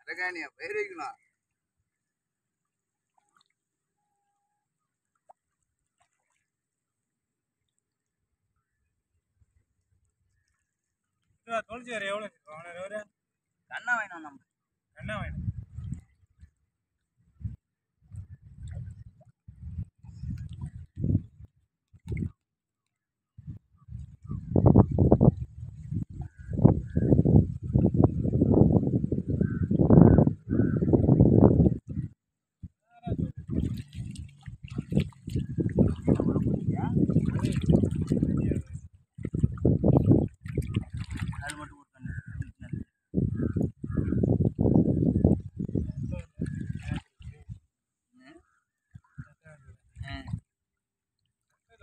அரகாணியா பயிர் வைக்கணும் தொலைச்சி வேறு எவ்வளோ கண்ணா வேணும் நம்ம. என்ன வேணும்.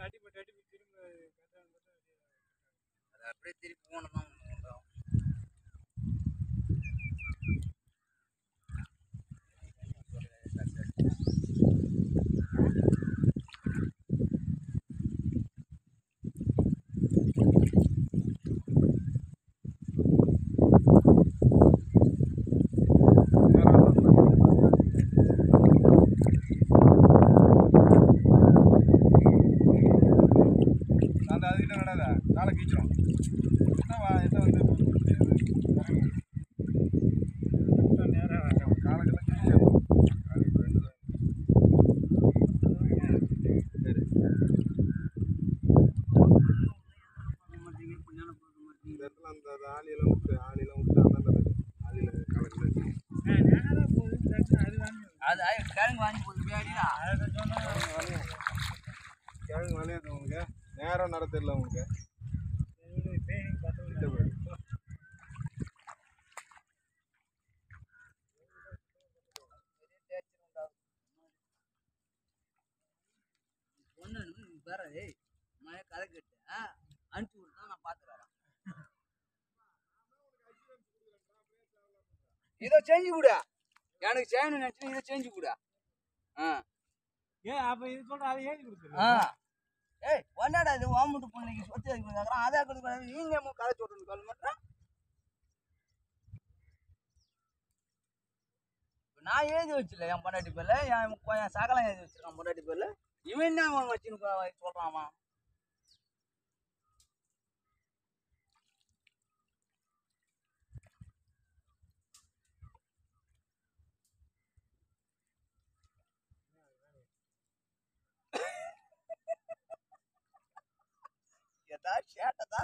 அது அப்படியே திருப்பி போனதான் வந்து காலக்கெல்லாம் கீச்சிடும். இந்த இடத்துல அந்த அது ஆளியெல்லாம் விட்டு ஆளியெல்லாம் விட்டு அந்தாண்ட ஆளியில் காலக்கெல்லாம் அது ஆயி கிழங்கு வாங்கி கிழங்கு விளையாது உங்களுக்கு நேரம் நட தெரியல உங்களுக்கு. ஒன்று வேற ஏய் மழை கதை கேட்டு அனுப்பிச்சு விட்டு நான் பார்த்துக்கிறேன் இதை செஞ்சு கொடு. எனக்கு செய்யணும்னு நினச்சி இதை செஞ்சு கொடு. ஆ. ஏன் அப்போ இது சொல்ற அதை ஏறி கொடுத்துரு. ஏய் ஒன்னாடா இது? ஓமுட்டு பொண்ணுக்கு சொத்து வைக்க கேட்குறான் அதை கொடுக்க நீங்க கதை சொல்றது கால் மட்டும். நான் எழுதி வச்சில்ல என் பொண்டாட்டி பேர்ல. என் என் சகலம் எழுதி வச்சிருக்கான். பொண்டாட்டி பேர்ல. இவன் என்ன வச்சுன்னு கொ- சொல்றாமா da, da, da.